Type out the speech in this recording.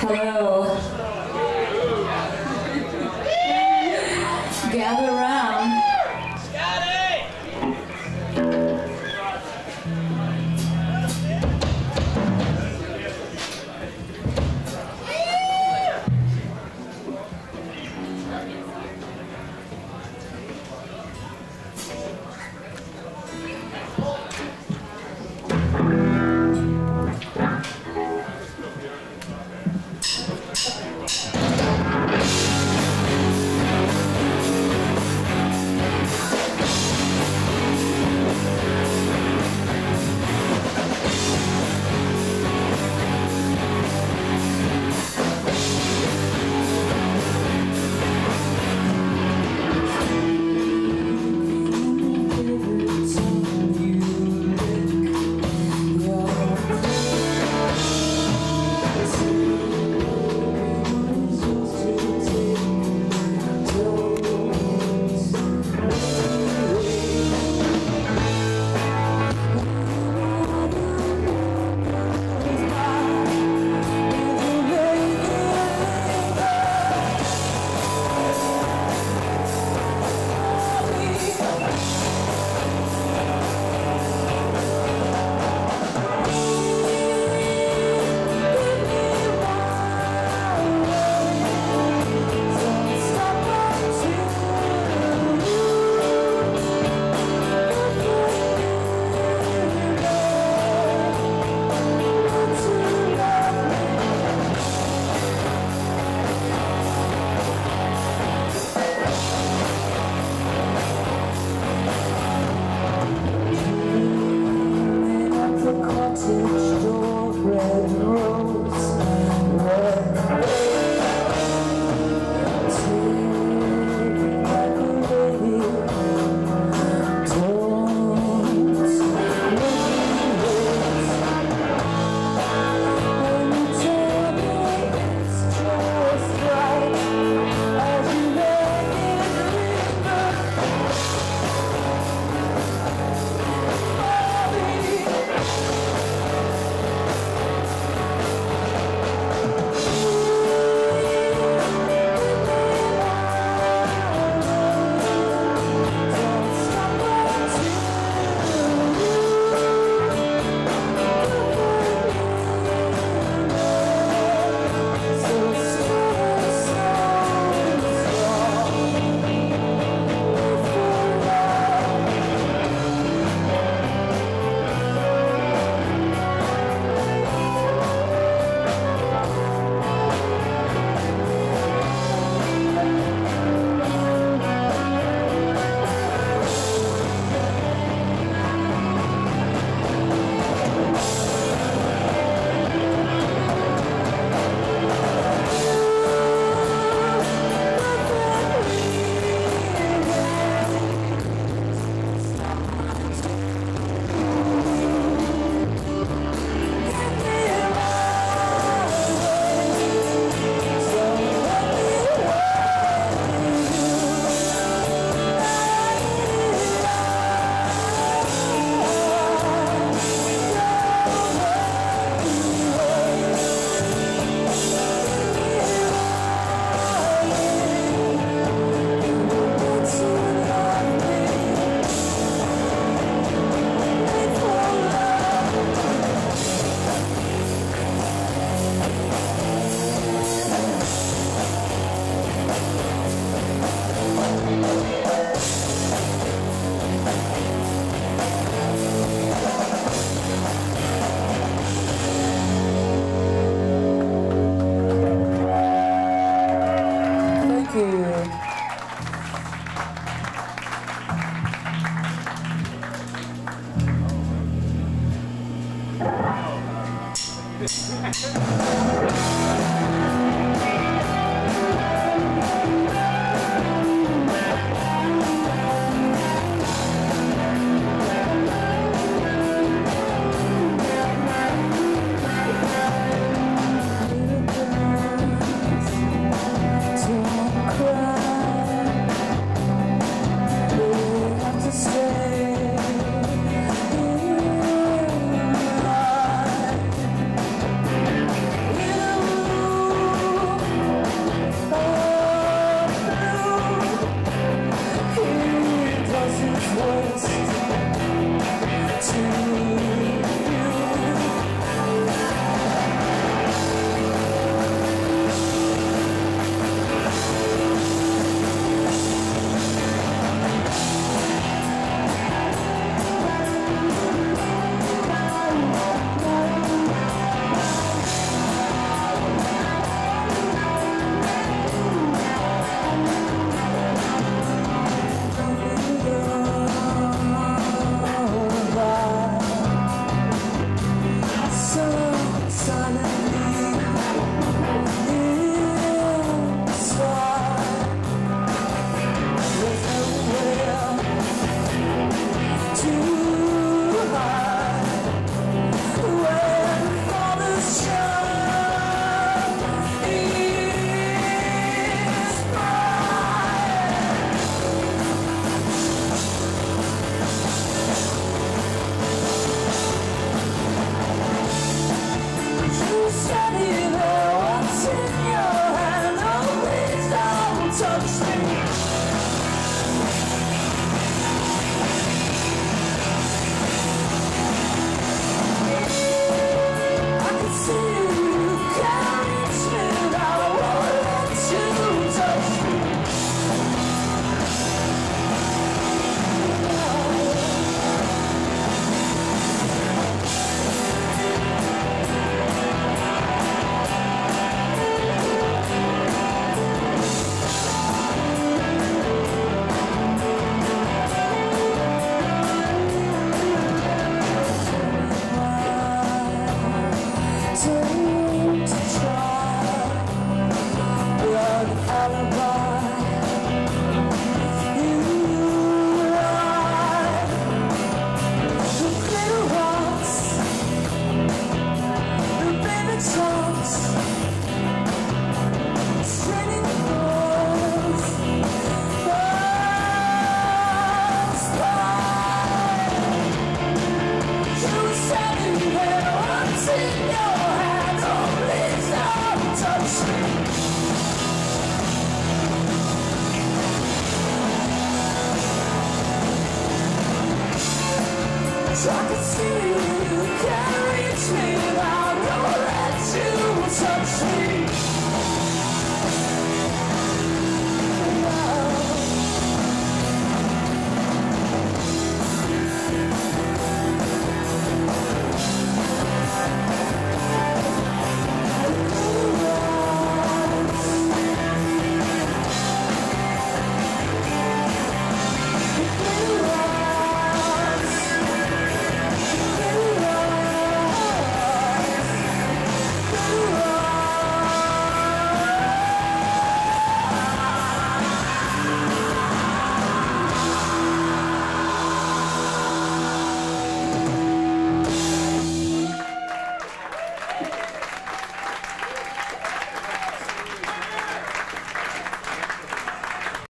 Hello. Gather Touch me.